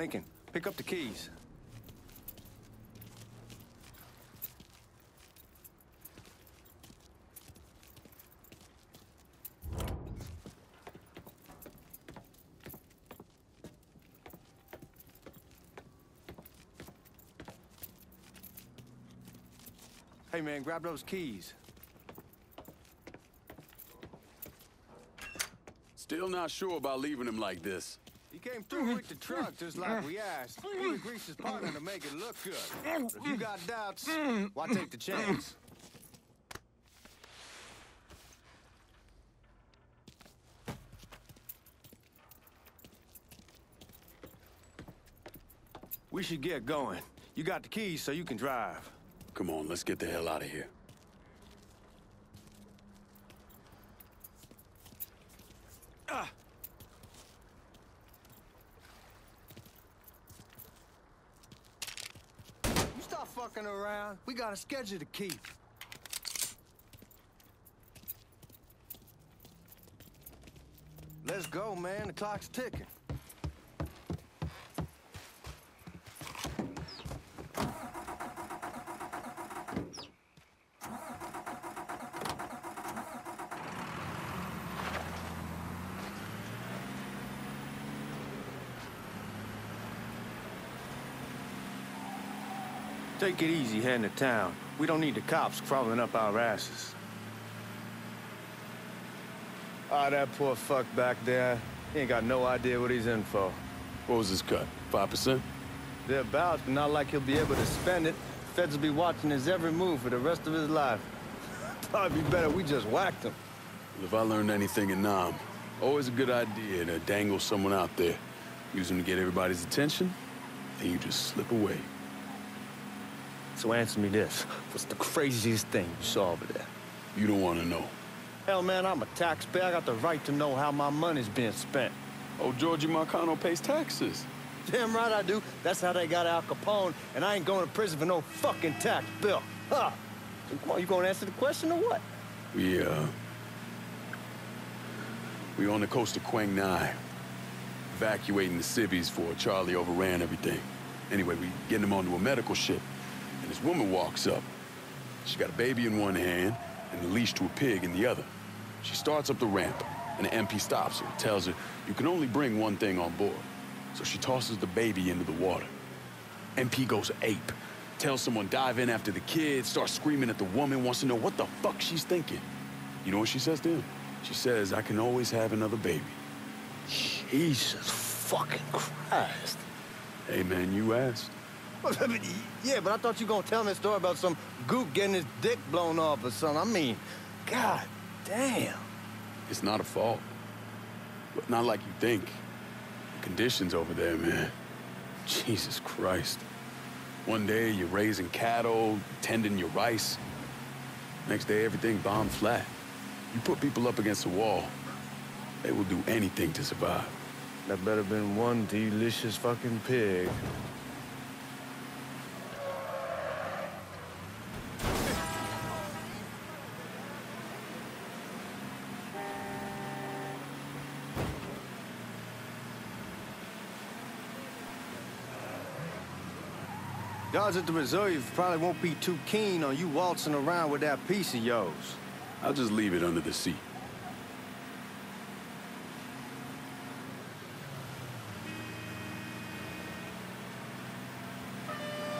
Lincoln, pick up the keys. Hey, man, grab those keys. Still not sure about leaving him like this. He came through with the truck just like we asked. He mm. greased his partner to make it look good. But if you got doubts, mm. why take the chance? We should get going. You got the keys so you can drive. Come on, let's get the hell out of here. You fucking around. We got a schedule to keep. Let's go, man. The clock's ticking. Take it easy heading to town. We don't need the cops crawling up our asses. Ah, that poor fuck back there. He ain't got no idea what he's in for. What was his cut? 5%? Thereabouts, but not like he'll be able to spend it. Feds will be watching his every move for the rest of his life. Probably be better we just whacked him. Well, If I learned anything in Nam, always a good idea to dangle someone out there. Use them to get everybody's attention, and you just slip away. So answer me this. What's the craziest thing you saw over there? You don't want to know. Hell, man, I'm a taxpayer. I got the right to know how my money's being spent. Oh, Giorgi Marcano pays taxes. Damn right I do. That's how they got Al Capone, and I ain't going to prison for no fucking tax bill. Huh? So, come on, you gonna answer the question or what? We, uh... We on the coast of Quang Ngai. Evacuating the civvies for Charlie overran everything. Anyway, we getting him onto a medical ship. And this woman walks up. She got a baby in one hand and a leash to a pig in the other. She starts up the ramp, and the MP stops her and tells her you can only bring one thing on board. So she tosses the baby into the water. MP goes ape. Tells someone dive in after the kid, starts screaming at the woman, wants to know what the fuck she's thinking. You know what she says to him? She says, I can always have another baby. Jesus fucking Christ. Hey man, you asked. Yeah, but I thought you were gonna tell me a story about some gook getting his dick blown off or something. I mean, god damn. It's not a fault. But not like you think. The conditions over there, man. Jesus Christ. One day you're raising cattle, tending your rice. Next day everything bombed flat. You put people up against a wall, they will do anything to survive. That better been one delicious fucking pig. Guards at the reserve probably won't be too keen on you waltzing around with that piece of yours. I'll just leave it under the seat.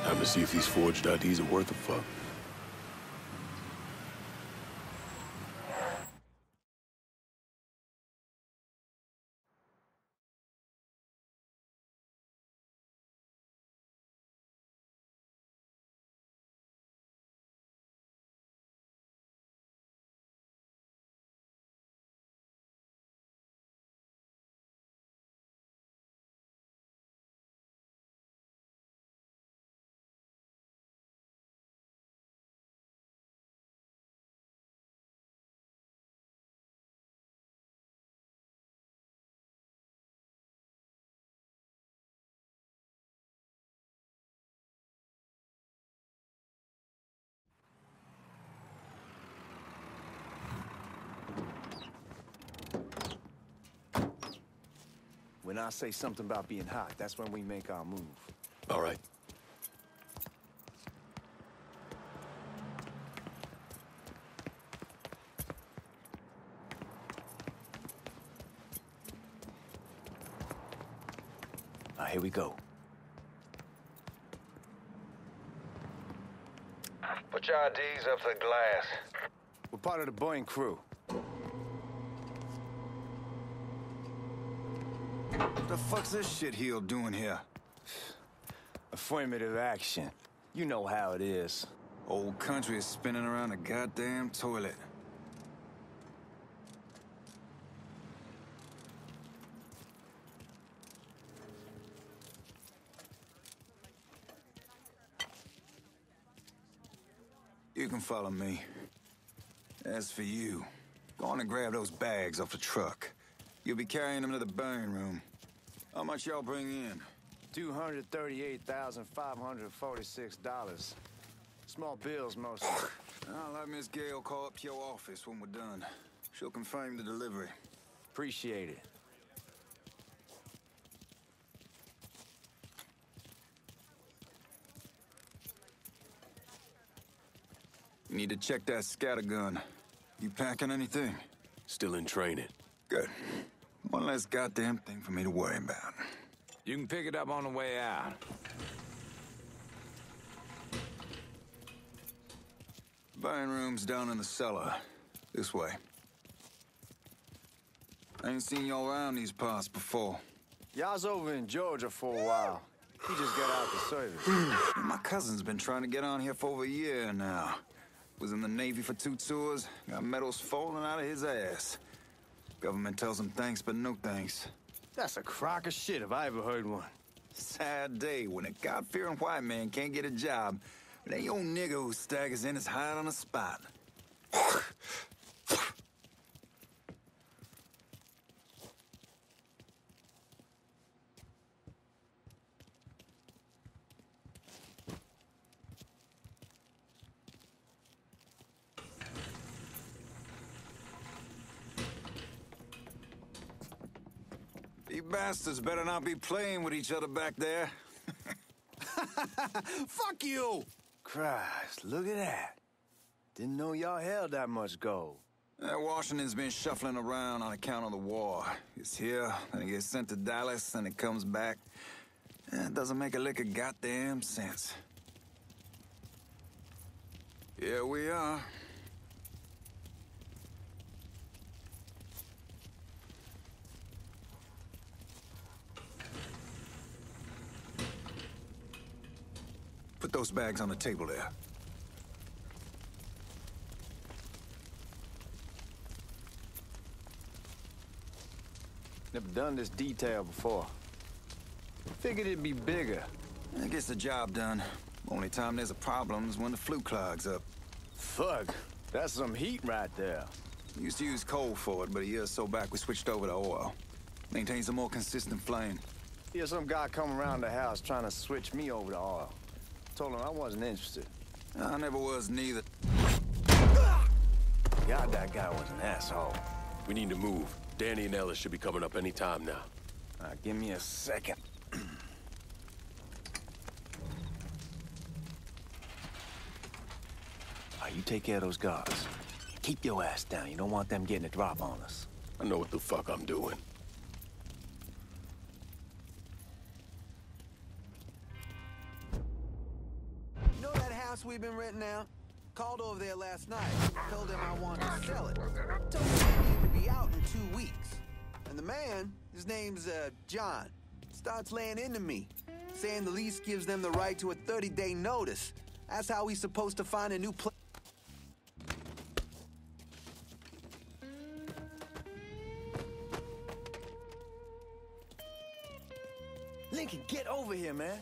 Time to see if these forged IDs are worth a fuck. When I say something about being hot, that's when we make our move. All right. All right, here we go. Put your IDs up to the glass. We're part of the Boeing crew. The fuck's this shitheel doing here? Affirmative action. You know how it is. Old country is spinning around a goddamn toilet. You can follow me. As for you, go on and grab those bags off the truck. You'll be carrying them to the burn room. How much y'all bring in? $238,546. Small bills, mostly. I'll have Miss Gale call up to your office when we're done. She'll confirm the delivery. Appreciate it. You need to check that scatter gun. You packing anything? Still in training. Good. One less goddamn thing for me to worry about. You can pick it up on the way out. Buying room's down in the cellar. This way. I ain't seen y'all around these parts before. Y'all's over in Georgia for a while. He just got out the service. Hmm. My cousin's been trying to get on here for over a year now. Was in the Navy for two tours, got medals falling out of his ass. Government tells him thanks, but no thanks. That's a crock of shit if I ever heard one. Sad day when a God-fearing white man can't get a job, but that old nigga who staggers in is hired on the spot. You bastards better not be playing with each other back there. Fuck you! Christ, look at that. Didn't know y'all held that much gold. Uh, Washington's been shuffling around on account of the war. It's here, then it gets sent to Dallas, then it comes back. Eh, It doesn't make a lick of goddamn sense. Here we are. Put those bags on the table there. Never done this detail before. Figured it'd be bigger. That gets the job done. Only time there's a problem is when the flue clogs up. Fuck, that's some heat right there. Used to use coal for it, but a year or so back we switched over to oil. Maintains a more consistent flame. Hear some guy come around the house trying to switch me over to oil. Told him I wasn't interested. I never was neither. God, that guy was an asshole. We need to move. Danny and Ellis should be coming up any time now. Uh, give me a second. All right, you take care of those guards. Keep your ass down. You don't want them getting a drop on us. I know what the fuck I'm doing. We've been renting out? Called over there last night. Told him I wanted to sell it. Told I need to be out in two weeks. And the man, his name's uh, John, starts laying into me, saying the lease gives them the right to a 30-day notice. That's how he's supposed to find a new place. Lincoln, get over here, man.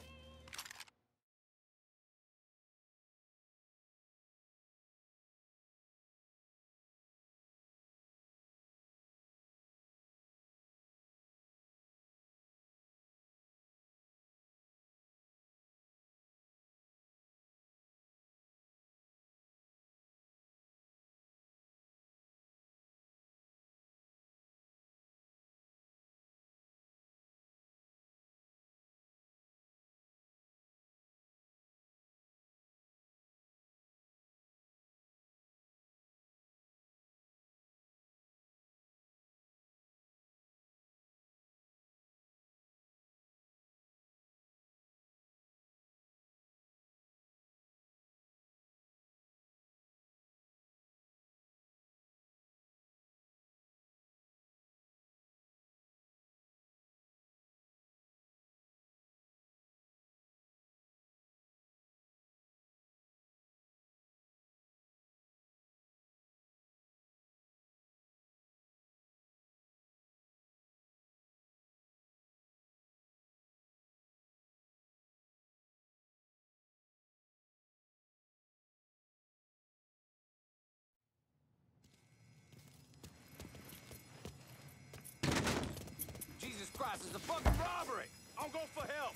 Christ, it's a fucking robbery! I'll go for help.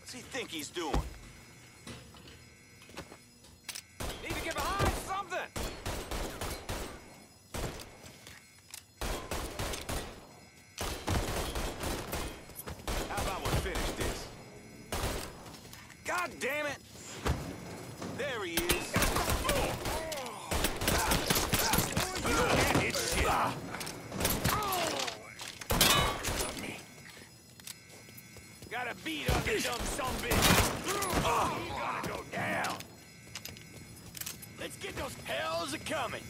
What's he think he's doing? Need to get behind something! How about we finish this? God damn it! There he is. You can't hit shit. Beat up you dumb. Oh, you gotta go down. Let's get those hells a coming.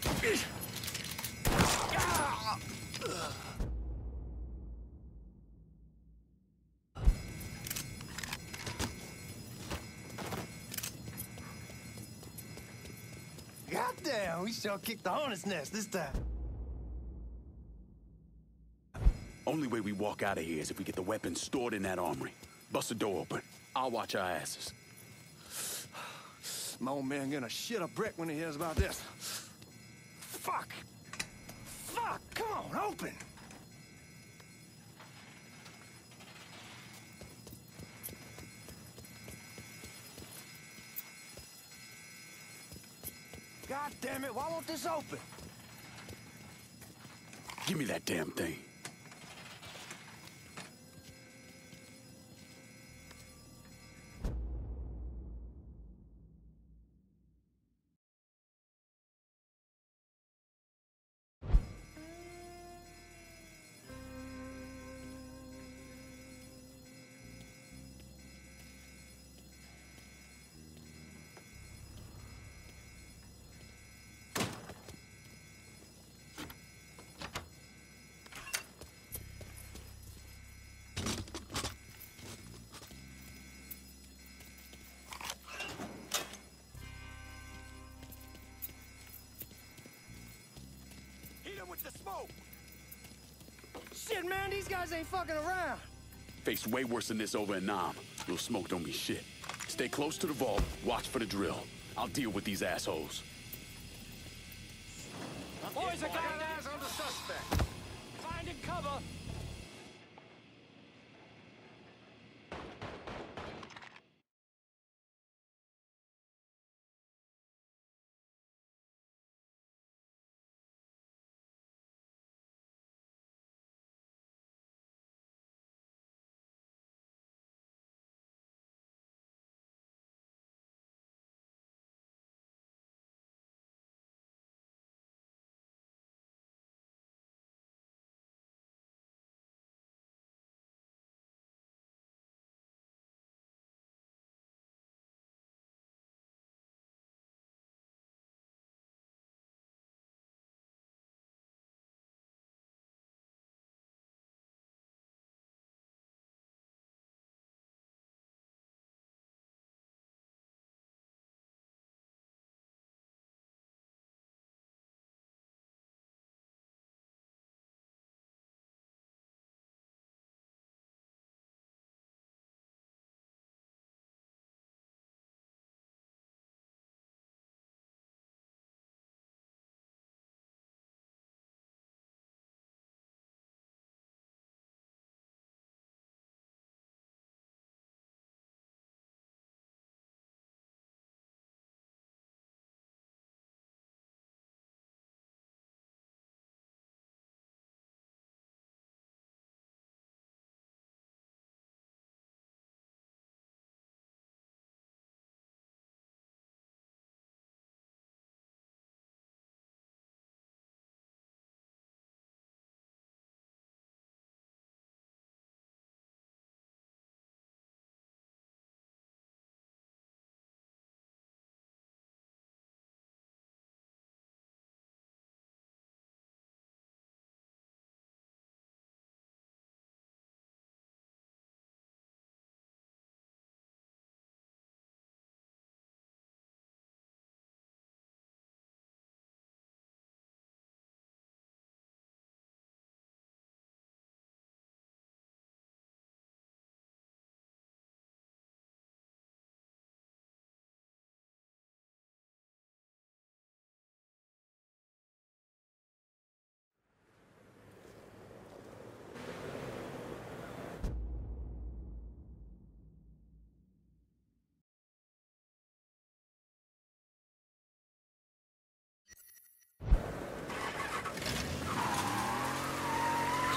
Ah! Goddamn, we sure kicked the hornet's nest this time. Only way we walk out of here is if we get the weapons stored in that armory. Bust the door open. I'll watch our asses. My old man gonna shit a brick when he hears about this. Fuck! Fuck! Come on, open! God damn it, why won't this open? Give me that damn thing. The smoke. Shit, man, these guys ain't fucking around. Faced way worse than this over in Nam. Little smoke don't mean shit. Stay close to the vault, watch for the drill. I'll deal with these assholes. Boys, I got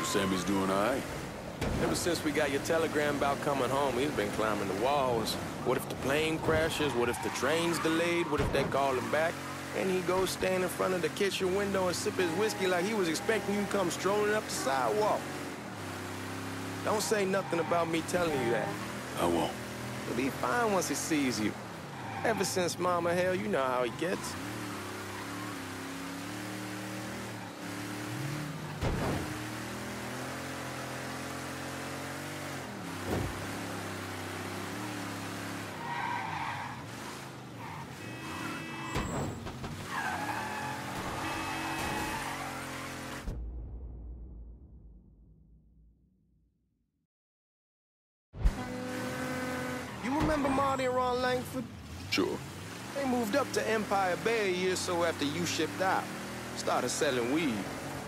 Sammy's doing all right. Ever since we got your telegram about coming home, he's been climbing the walls. What if the plane crashes? What if the train's delayed? What if they call him back? And he goes stand in front of the kitchen window and sip his whiskey like he was expecting you to come strolling up the sidewalk. Don't say nothing about me telling you that. I won't. He'll be fine once he sees you. Ever since Mama Hell, you know how he gets. You remember Marty Langford? Sure. They moved up to Empire Bay a year or so after you shipped out. Started selling weed.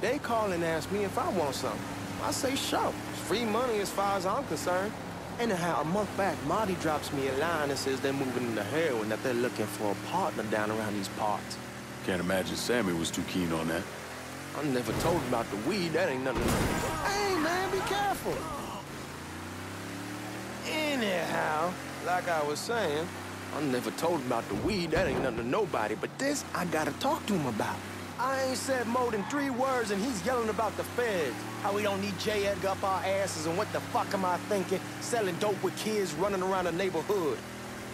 They call and ask me if I want something. I say, sure. It's free money as far as I'm concerned. Anyhow, a month back, Marty drops me a line and says they're moving into heroin, that they're looking for a partner down around these parts. Can't imagine Sammy was too keen on that. I never told him about the weed. That ain't nothing. Hey, man, be careful. Anyhow, like I was saying, I never told him about the weed. That ain't nothing to nobody. But this, I gotta talk to him about. I ain't said more than three words, and he's yelling about the feds. How we don't need J. Edgar up our asses, and what the fuck am I thinking? Selling dope with kids running around the neighborhood.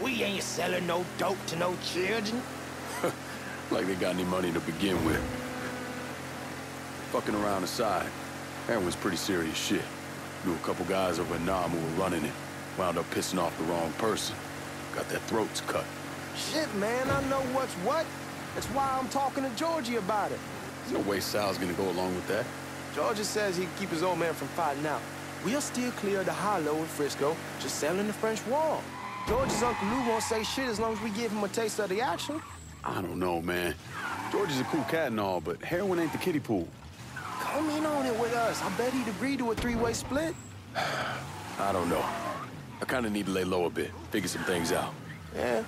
We ain't selling no dope to no children. Like they got any money to begin with. Fucking around aside, was pretty serious shit. Knew a couple guys over in Nam who were running it. Wound up pissing off the wrong person. Got their throats cut. Shit, man, I know what's what. That's why I'm talking to Giorgi about it. There's no way Sal's gonna go along with that. Georgia says he can keep his old man from fighting out. We'll still clear of the hollow in Frisco, just selling the French wall. George's Uncle Lou won't say shit as long as we give him a taste of the action. I don't know, man. George is a cool cat and all, but heroin ain't the kiddie pool. Come in on it with us. I bet he'd agree to a three-way split. I don't know. I kinda need to lay low a bit, figure some things out. Yeah,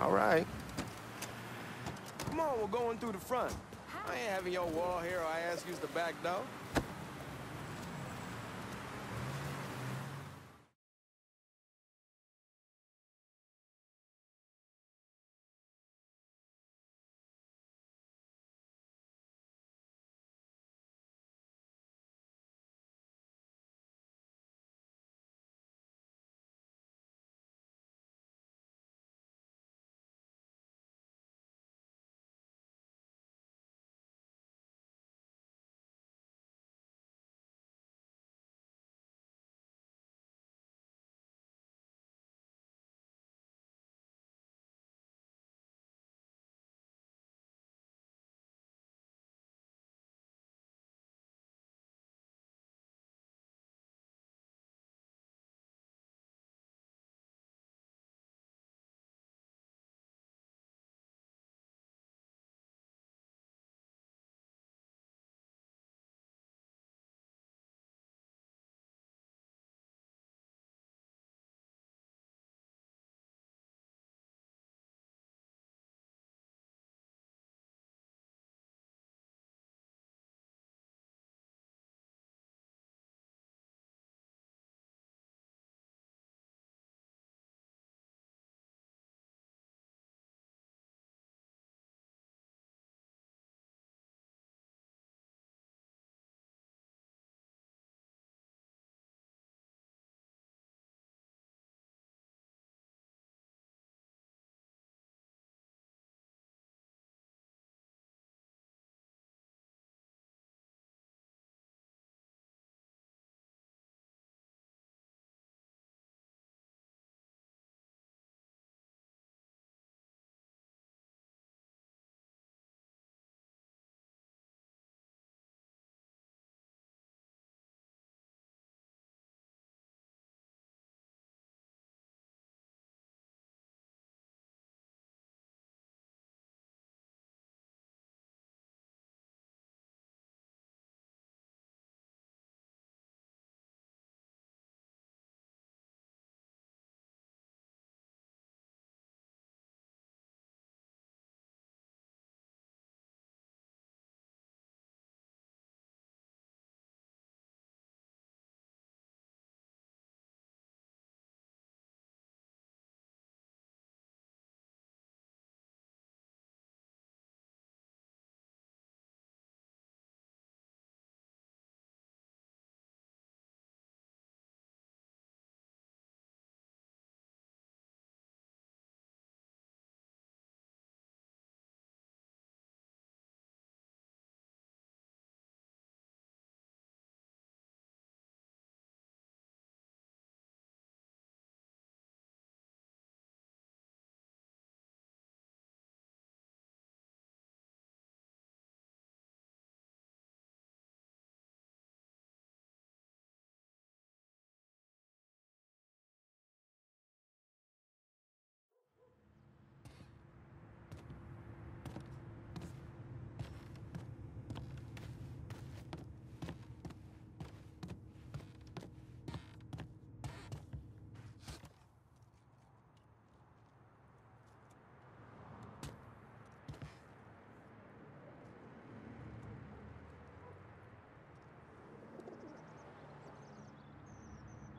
all right. Come on, we're going through the front. I ain't having your wall here or I ask you the back door.